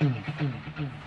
うん。うんうん